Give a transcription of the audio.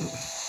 Mm-hmm.